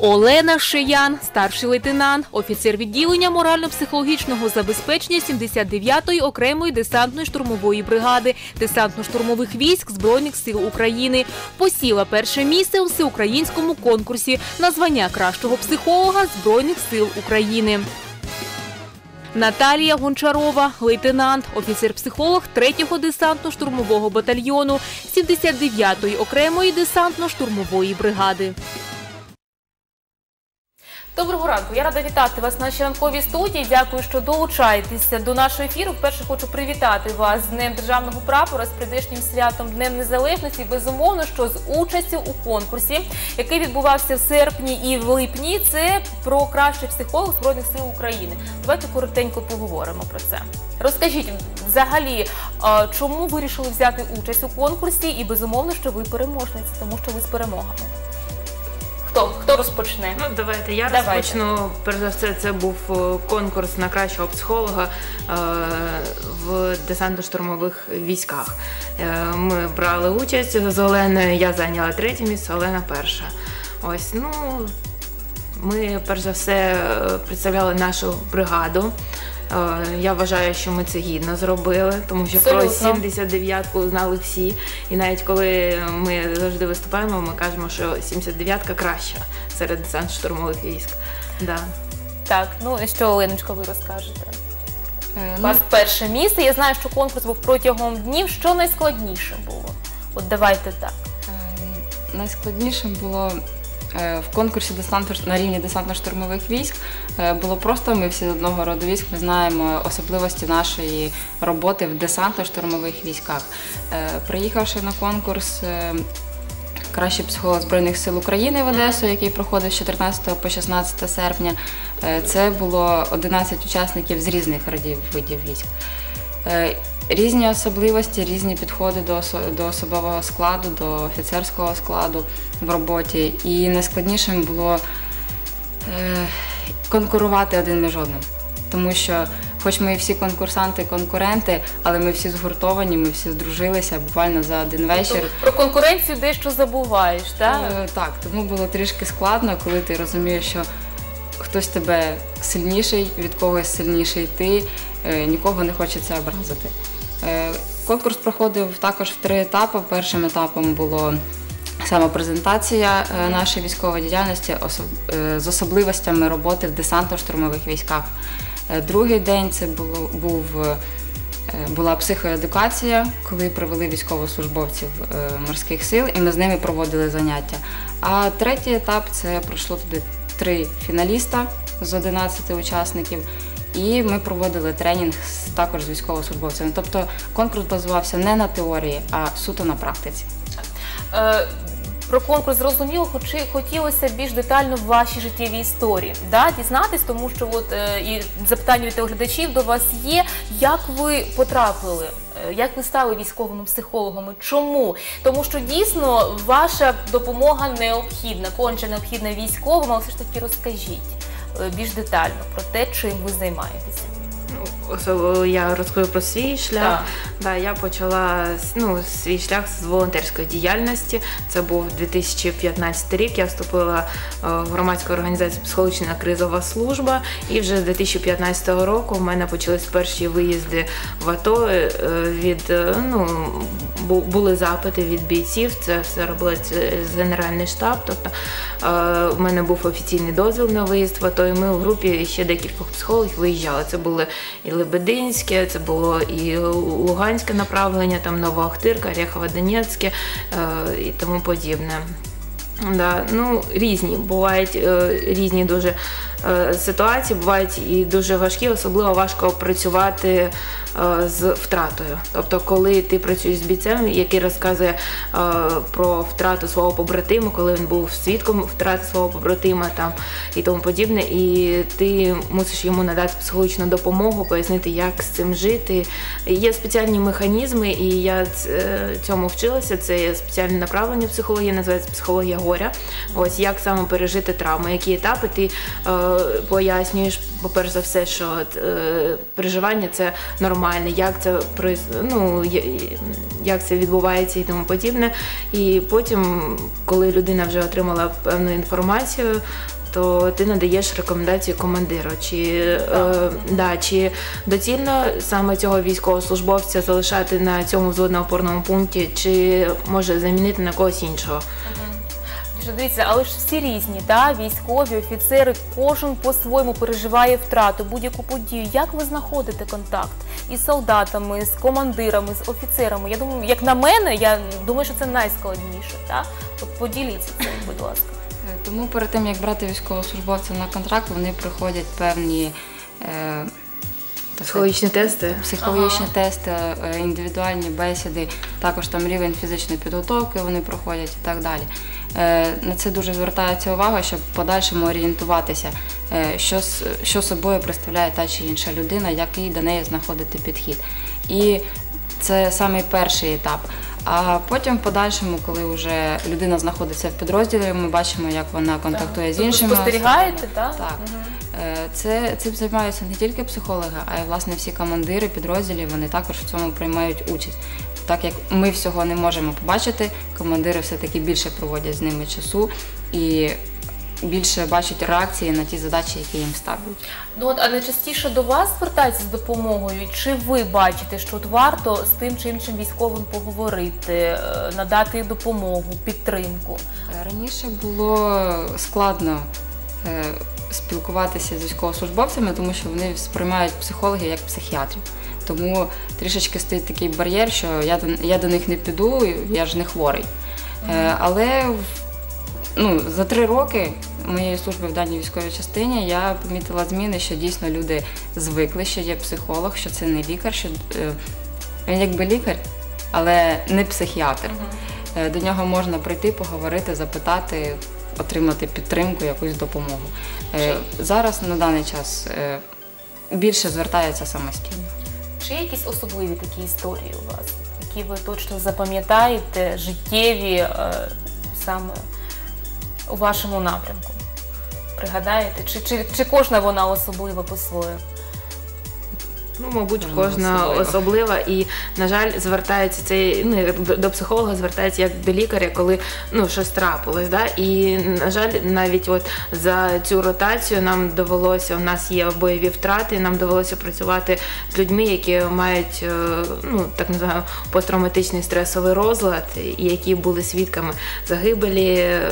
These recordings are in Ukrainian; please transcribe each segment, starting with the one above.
Олена Шиян, старший лейтенант, офіцер відділення морально-психологічного забезпечення 79-ї окремої десантної штурмової бригади десантно-штурмових військ Збройних сил України. Посіла перше місце у всеукраїнському конкурсі на звання кращого психолога Збройних сил України. Наталія Гончарова, лейтенант, офіцер-психолог 3-го десантно-штурмового батальйону 79-ї окремої десантно-штурмової бригади. Доброго ранку. Я рада вітати вас в нашій ранковій студії. Дякую, що долучаєтеся до нашого ефіру. Вперше хочу привітати вас з Днем державного прапора, з прийдешнім святом Днем Незалежності. Безумовно, що з участю у конкурсі, який відбувався в серпні і в липні, це про кращий психолог збройних сил України. Давайте коротенько поговоримо про це. Розкажіть взагалі, а, чому вирішили взяти участь у конкурсі, і безумовно, що ви переможниці, тому що ви з перемогами. Хто хто розпочне? Ну, давайте я Давайте. розпочну. Перш за все, це був е, конкурс на кращого психолога е, в десантно-штурмових військах. Е, Ми брали участь з Оленою. Я зайняла третє місце, Олена перша. Ось, ну ми перш за все е, представляли нашу бригаду. Е, Я вважаю, що ми це гідно зробили, тому що про Абсолютно. 79-ку знали всі. І навіть коли ми завжди виступаємо, ми кажемо, що 79-ка краща серед десант штурмових військ. Да. Так, ну і що, Оленочка, ви розкажете? Е, У ну, вас перше місце. Я знаю, що конкурс був протягом днів. Що найскладніше було? От давайте так. е, найскладніше було в конкурсі на рівні десантно-штурмових військ. е, Було просто ми всі з одного роду військ. Ми знаємо особливості нашої роботи в десантно-штурмових військах. Е, Приїхавши на конкурс. е, Кращий психолог Збройних сил України в Одесу, який проходив з 14 по 16 серпня. Е, Це було 11 учасників з різних родів видів військ. Різні особливості, різні підходи до, до особового складу, до офіцерського складу в роботі. І найскладнішим було е, конкурувати один між одним. Тому що, хоч ми всі конкурсанти, конкуренти, але ми всі згуртовані, ми всі здружилися буквально за один вечір. Тобто Про конкуренцію дещо забуваєш, так? Е, Так, тому було трішки складно, коли ти розумієш, що хтось тебе сильніший, від когось сильніший ти, е, нікого не хочеться образити. Е, Конкурс проходив також в три етапи. Першим етапом було саме презентація е, нашої військової діяльності е, з особливостями роботи в десантно-штурмових військах. Другий день це було, був була психоедукація, коли привели військовослужбовців морських сил, і ми з ними проводили заняття. А третій етап це пройшло туди три фіналіста з 11 учасників. І ми проводили тренінг також з військовослужбовцями. Тобто конкурс базувався не на теорії, а суто на практиці. Е, Про конкурс зрозуміло, хоч хотілося більш детально в вашій життєвій історії да, дізнатись, тому що от е, і запитання від телеглядачів до вас є. Як ви потрапили? е, Як ви стали військовими психологами? Чому? Тому що дійсно ваша допомога необхідна, конче необхідна військовим, але все ж таки розкажіть більш детально про те, чим ви займаєтеся. Ну, Особливо я розкажу про свій шлях. Так. Да, я почала ну, свій шлях з волонтерської діяльності. Це був 2015 рік. Я вступила е, в громадську організацію Психологічна кризова служба. І вже з 2015 року в мене почались перші виїзди в АТО. е, Від е, ну були запити від бійців. Це все робилось з Генеральний штаб. Тобто е, в мене був офіційний дозвіл на виїзд в АТО, і ми в групі ще декількох психологів виїжджали. Це були і Лебединське, це було і Луганське направлення, там Новоахтирка, Орехово Донецьке е, і тому подібне. Да, ну, різні бувають е, різні дуже е, ситуації, бувають і дуже важкі, особливо важко працювати е, з втратою. Тобто, коли ти працюєш з бійцем, який розказує е, про втрату свого побратима, коли він був свідком втрати свого побратима там і тому подібне, і ти мусиш йому надати психологічну допомогу, пояснити, як з цим жити. Є спеціальні механізми, і я цьому вчилася. Це є спеціальне направлення психології, називається психологія горя. Ось як саме пережити травму, які етапи ти пояснюєш, по-перше за все, що е, переживання це нормальне, як це ну, як це відбувається і тому подібне. І потім, коли людина вже отримала певну інформацію, то ти надаєш рекомендації командиру, чи, е, да, чи доцільно саме цього військовослужбовця залишати на цьому взводно-опорному пункті, чи може замінити на когось іншого. Що дивіться, але ж всі різні, та військові, офіцери, кожен по-своєму переживає втрату, будь-яку подію. Як ви знаходите контакт із солдатами, з командирами, з офіцерами? Я думаю, як на мене, я думаю, що це найскладніше. Та от поділіться цим, будь ласка. Е, Тому перед тим, як брати військовослужбовця на контракт, вони проходять певні е, Психологічні тести. психологічні тести, е, індивідуальні бесіди, також там рівень фізичної підготовки вони проходять і так далі. Е, На це дуже звертається увага, щоб в подальшому орієнтуватися, е, що, що собою представляє та чи інша людина, який до неї знаходити підхід. І це саме перший етап. А потім, в подальшому, коли вже людина знаходиться в підрозділі, ми бачимо, як вона контактує з Тобто іншими. спостерігаєте, так? Так. Мгм. Е, Це цим займаються не тільки психологи, а й власне всі командири підрозділів. Вони також в цьому приймають участь. Так як ми всього не можемо побачити, командири все-таки більше проводять з ними часу і більше бачать реакції на ті задачі, які їм ставлять. Ну от, а найчастіше до вас звертаються з допомогою? Чи ви бачите, що от варто з тим чи іншим військовим поговорити, е, надати допомогу, підтримку? Раніше було складно е, спілкуватися з військовослужбовцями, тому що вони сприймають психологів як психіатрів. Тому трішечки стоїть такий бар'єр, що я до, я до них не піду, я ж не хворий. Е, але ну, за три роки моєї служби в даній військовій частині я помітила зміни, що дійсно люди звикли, що є психолог, що це не лікар, що е, він якби лікар, але не психіатр. Е, До нього можна прийти, поговорити, запитати, отримати підтримку, якусь допомогу. Е, Зараз на даний час е, більше звертаються самостійно. Чи є якісь особливі такі історії у вас, які ви точно запам'ятаєте, життєві е, саме у вашому напрямку? Пригадаєте? Чи, чи, чи кожна вона особлива по-своєму? Ну, мабуть, Кожна особлива. особлива, і, на жаль, звертається цей ну, до, до психолога звертається як до лікаря, коли ну щось трапилось. Да? І на жаль, навіть от за цю ротацію нам довелося, у нас є бойові втрати, нам довелося працювати з людьми, які мають е, ну так називаємо посттравматичний стресовий розлад, і які були свідками загибелі е,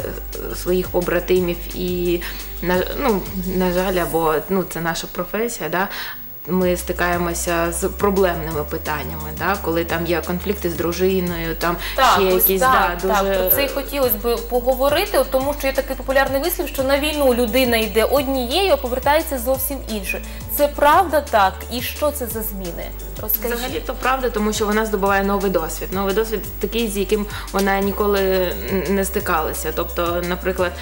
своїх побратимів. І на ну на жаль, або ну це наша професія, да. Ми стикаємося з проблемними питаннями, да, коли там є конфлікти з дружиною, там ще якісь так, да, дуже так, про це й хотілося б поговорити, тому що є такий популярний вислів, що на війну людина йде однією, а повертається зовсім іншою. Це правда так? І що це за зміни? Розкажіть. Взагалі то правда, тому що вона здобуває новий досвід. Новий досвід такий, з яким вона ніколи не стикалася. Тобто, наприклад,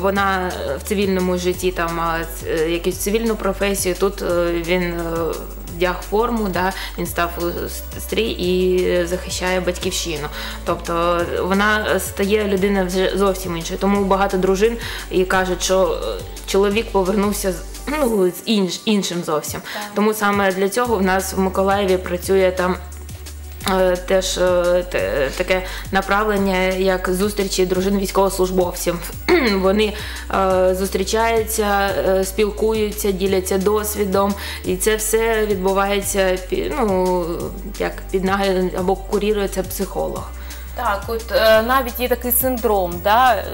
вона в цивільному житті там мала е, якусь цивільну професію. Тут е, він е, вдяг форму, да, він став у стрій і захищає батьківщину. Тобто вона стає людина вже зовсім іншою. Тому багато дружин і кажуть, що е, чоловік повернувся з ну, з інш, іншим зовсім. Тому саме для цього в нас в Миколаєві працює там. Е, Теж е, таке направлення, як зустрічі дружин військовослужбовців. Вони е, зустрічаються, спілкуються, діляться досвідом, і це все відбувається ну, як під наглядом або курірується психолог. Так, от навіть є такий синдром да,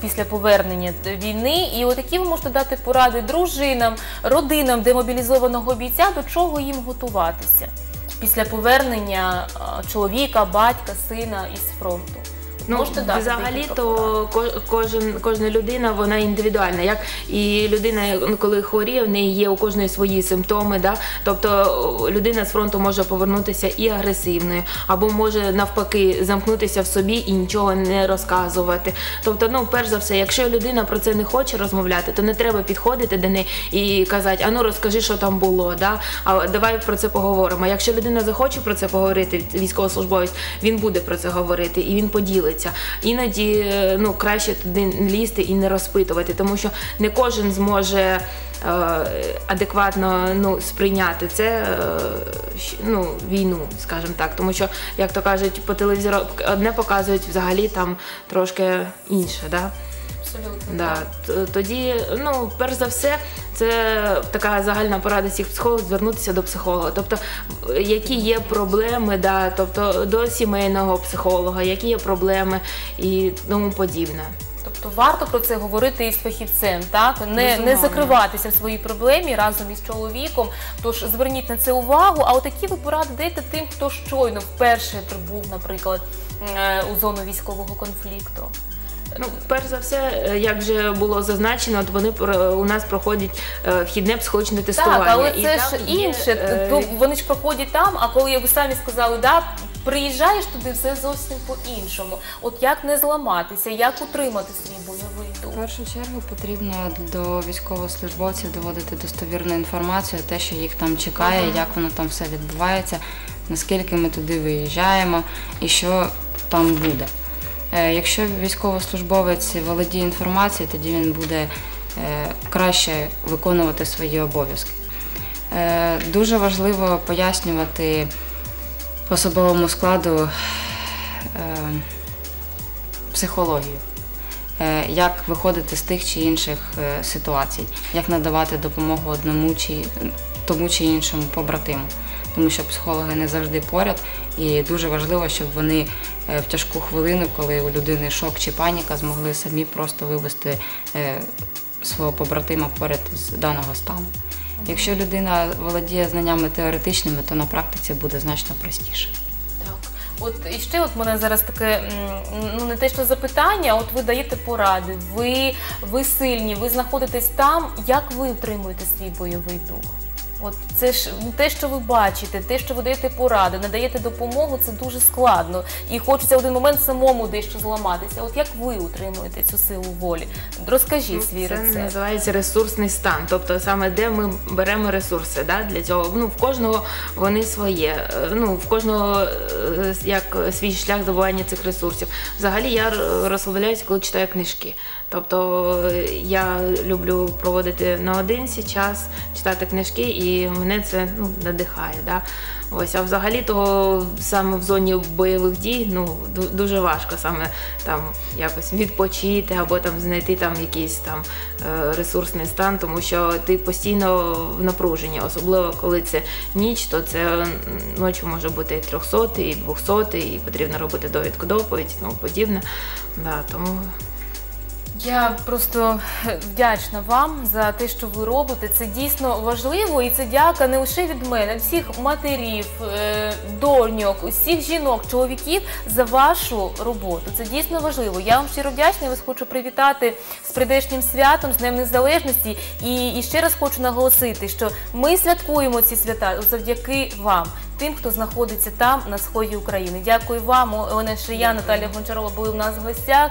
після повернення війни, і от які ви можете дати поради дружинам, родинам демобілізованого бійця, до чого їм готуватися після повернення е, чоловіка, батька, сина із фронту. Ну, Можете дати взагалі, то ко- кожен, кожна людина вона індивідуальна. Як і людина, ну, коли хворіє, в неї є у кожної свої симптоми. Да? Тобто людина з фронту може повернутися і агресивною, або може навпаки замкнутися в собі і нічого не розказувати. Тобто, ну, перш за все, якщо людина про це не хоче розмовляти, то не треба підходити до неї і казати, а ну розкажи, що там було. Да? А давай про це поговоримо. Якщо людина захоче про це поговорити, військовослужбовець, він буде про це говорити і він поділиться. Знаходиться. Іноді е, ну, краще туди лізти і не розпитувати, тому що не кожен зможе. е, Адекватно ну, сприйняти це е, ну, війну, скажімо так. Тому що, як то кажуть, по телевізору одне показують взагалі там трошки інше. Да? Абсолютно. Да. Тоді, ну, перш за все, це така загальна порада всіх психологів звернутися до психолога. Тобто, які є проблеми, да, тобто до сімейного психолога, які є проблеми і тому подібне. Тобто варто про це говорити із фахівцем, так не, не закриватися в своїй проблемі разом із чоловіком. Тож зверніть на це увагу. А отакі ви поради даєте тим, хто щойно вперше прибув, наприклад, е, у зону військового конфлікту. Ну, перш за все, е, як вже було зазначено, от вони про- у нас проходять е, вхідне психологічне тестування. Так, але І це ж є, інше. е, То вони ж проходять там. А коли ви самі сказали, да. Приїжджаєш туди все зовсім по-іншому. От як не зламатися, як утримати свій бойовий В першу чергу потрібно до військовослужбовців доводити достовірну інформацію, те, що їх там чекає, як воно там все відбувається, наскільки ми туди виїжджаємо і що там буде. Е, Якщо військовослужбовець володіє інформацією, тоді він буде е, краще виконувати свої обов'язки. Е, Дуже важливо пояснювати особовому складу психологію як виходити з тих чи інших ситуацій, як надавати допомогу одному чи тому чи іншому побратиму. Тому що психологи не завжди поряд, і дуже важливо, щоб вони в тяжку хвилину, коли у людини шок чи паніка, змогли самі просто вивести е, свого побратима поряд з даного стану. Якщо людина володіє знаннями теоретичними, то на практиці буде значно простіше. От і ще от мене зараз таке ну не те, що запитання, от ви даєте поради. Ви, ви сильні, ви знаходитесь там. Як ви утримуєте свій бойовий дух? От це ж ну, те, що ви бачите, те, що ви даєте поради, надаєте допомогу, це дуже складно. І хочеться в один момент самому дещо зламатися. От як ви утримуєте цю силу волі? Розкажіть свій Ну, Це рецепт. називається ресурсний стан. Тобто саме де ми беремо ресурси да, для цього. Ну, в кожного вони своє. Е, Ну, в кожного е, як свій шлях здобування цих ресурсів. Взагалі я розслабляюся, коли читаю книжки. Тобто я люблю проводити наодинці час, читати книжки, і мене це ну, надихає. Да? Ось, а взагалі то саме в зоні бойових дій ну, дуже важко саме там якось відпочити або там знайти там якийсь там е, ресурсний стан, тому що ти постійно в напруженні, особливо коли це ніч, то це ночі може бути і 300, і 200, і потрібно робити довідку доповідь і тому подібне. Да, тому Я просто е, вдячна вам за те, що ви робите. Це дійсно важливо, і це дяка не лише від мене, всіх матерів, е, доньок, усіх жінок, чоловіків за вашу роботу. Це дійсно важливо. Я вам щиро вдячна. Я вас хочу привітати з прийдешнім святом, з Днем Незалежності. І, і ще раз хочу наголосити, що ми святкуємо ці свята завдяки вам. Тим, хто знаходиться там на сході України. Дякую вам, Олена Шия, Наталія Гончарова були у нас в гостях.